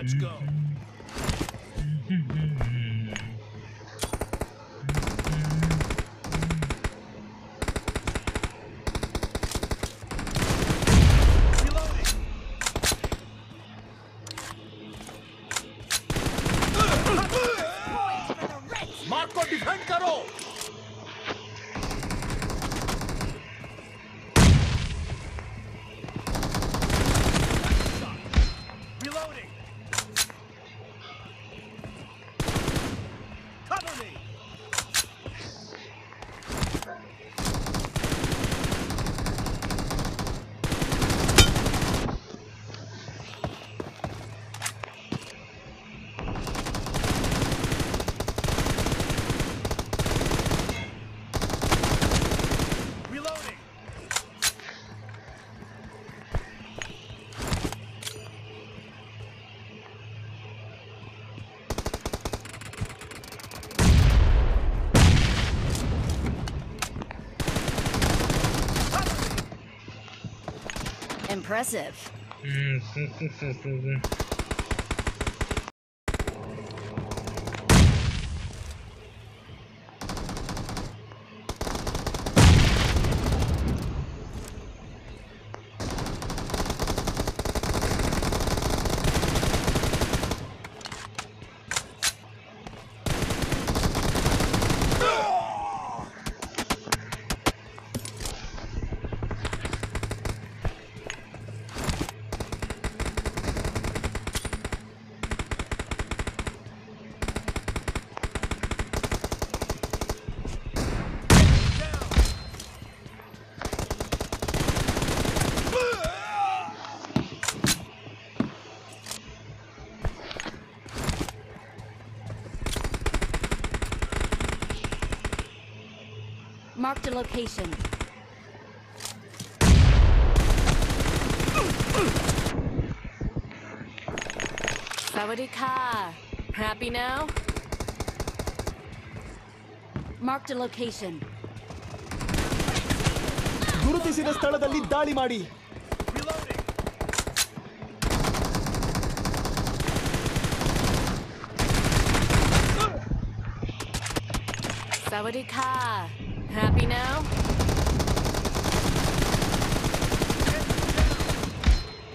Let's go. Impressive. Mm, mm, mm, Marked a location. Sawadika. Happy now? Marked a location. ಗುರುತಿಸಿದ ಸ್ಥಳದಲ್ಲಿ ದಾಳಿ ಮಾಡಿ Reloading. Sawadika. Happy now?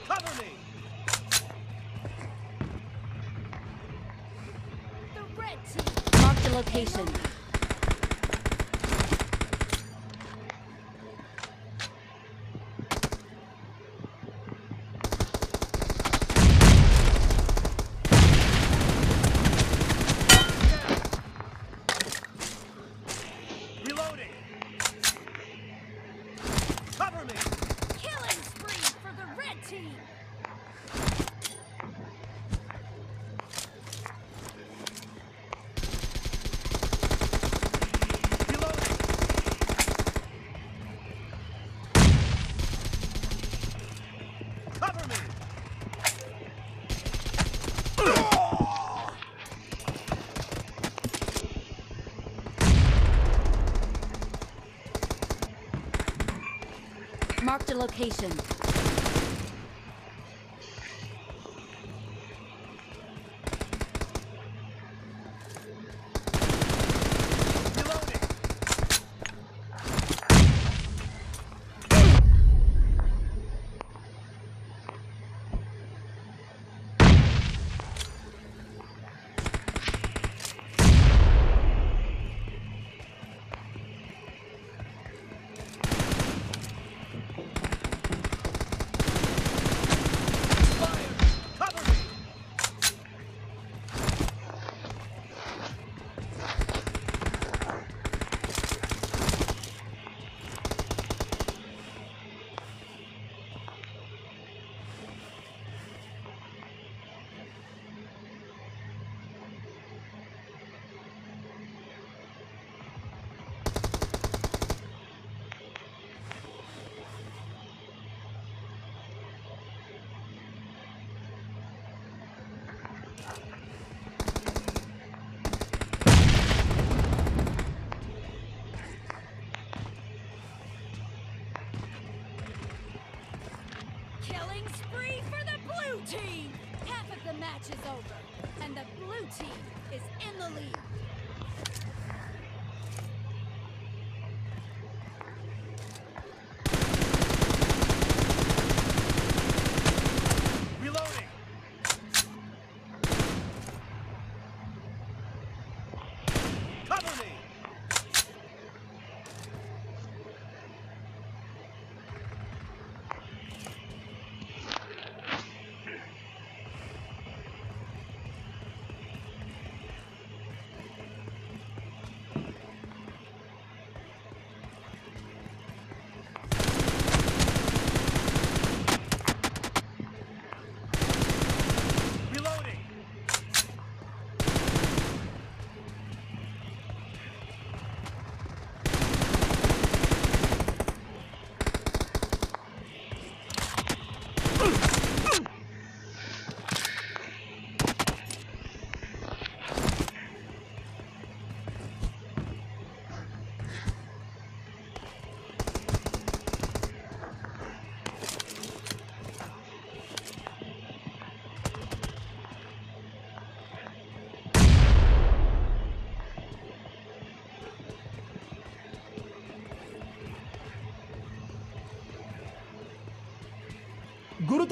Cover me. Marked a location. Reloading. Cover me. Killing spree for the red team! Reloading. Cover me. Marked a location. Killing spree for the blue team! Half of the match is over, and the blue team is in the lead.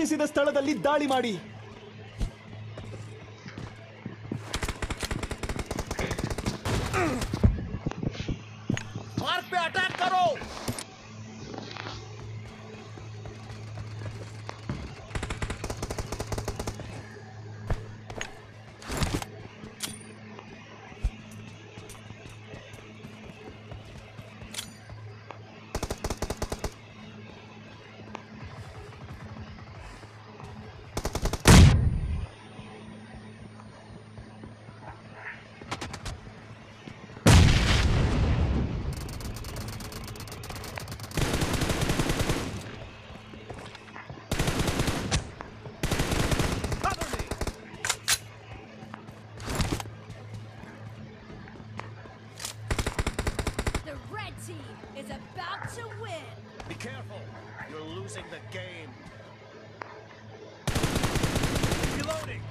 ಗುರುತಿಸಿದ ಸ್ಥಳದಲ್ಲಿ ದಾಳಿ ಮಾಡಿ. You're losing the game. Reloading.